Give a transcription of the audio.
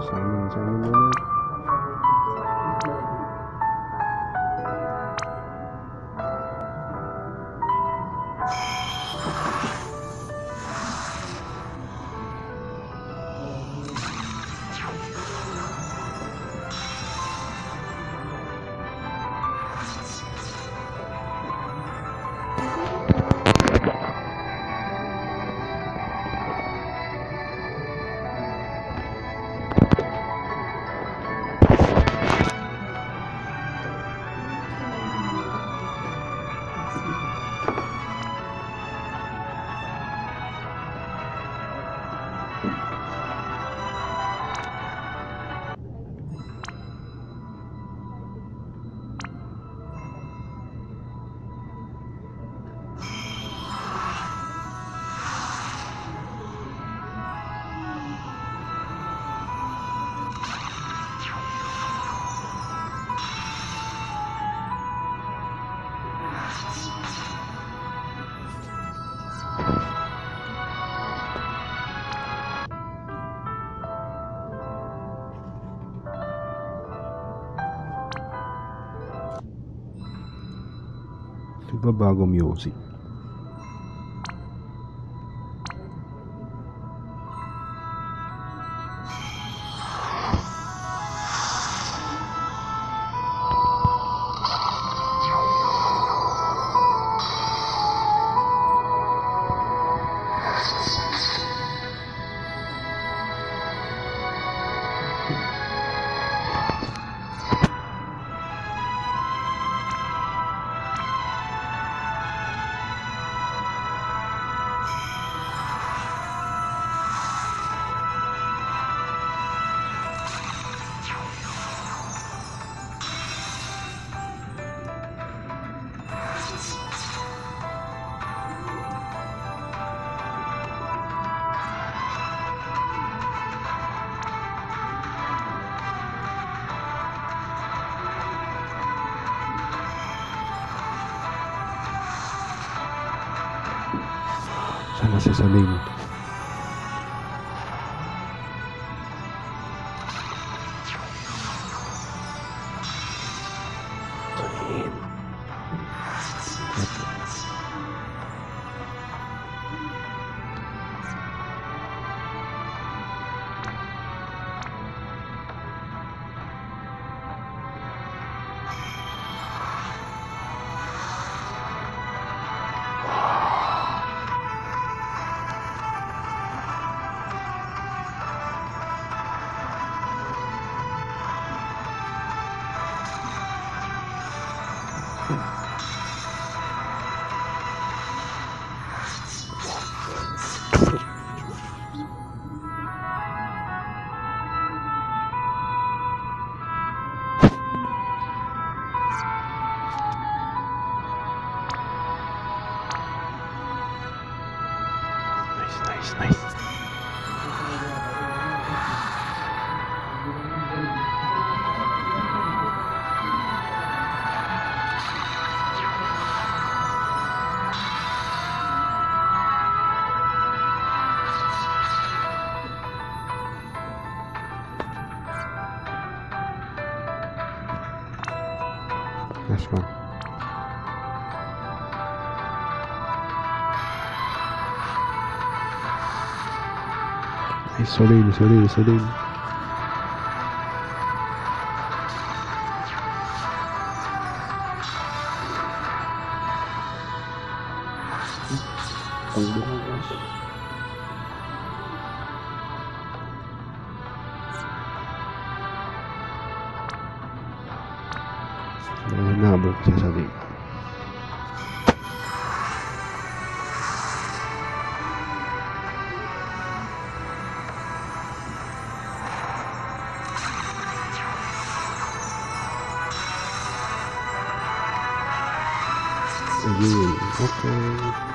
Sama. tuberboliosi Sánase eso mismo. Sonido. ナイスナイスナイス。Last one. Ay, Solin, Solin, Solin. Ang bukas. Dahil nabot siya sa lig. Ayun, okay.